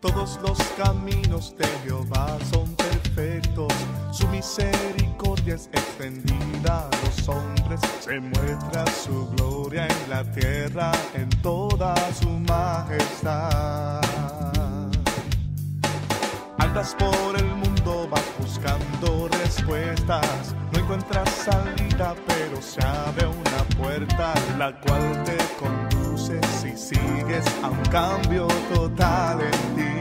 Todos los caminos de Jehová son su misericordia es extendida a los hombres, se muestra su gloria en la tierra en toda su majestad. Andas por el mundo, vas buscando respuestas, no encuentras salida, pero se abre una puerta, la cual te conduce si sigues a un cambio total en ti.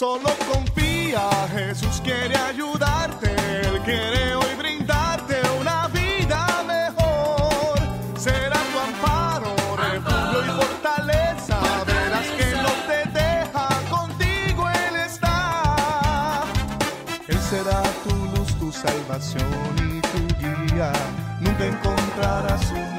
Solo confía, Jesús quiere ayudarte, Él quiere hoy brindarte una vida mejor. Será tu amparo, refugio y fortaleza. Verás que no te deja, contigo Él está. Él será tu luz, tu salvación y tu guía. Nunca encontrarás una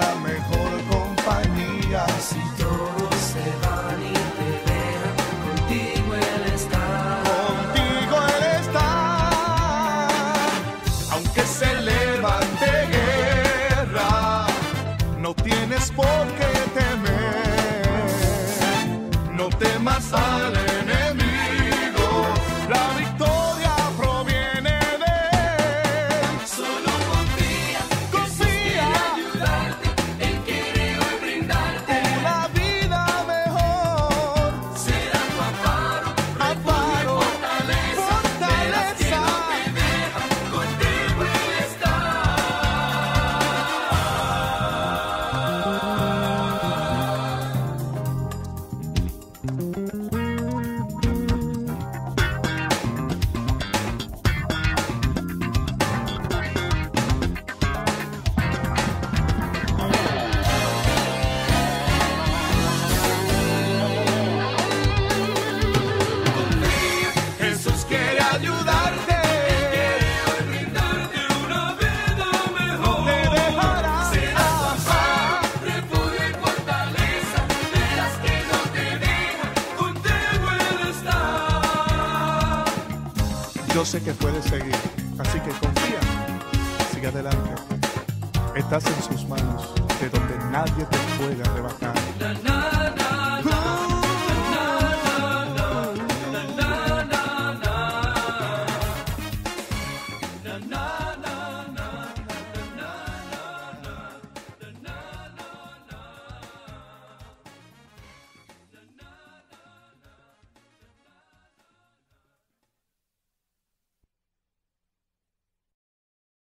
temer. No Yo sé que puedes seguir, así que confía. Sigue adelante. Estás en sus manos, de donde nadie te puede arrebatar.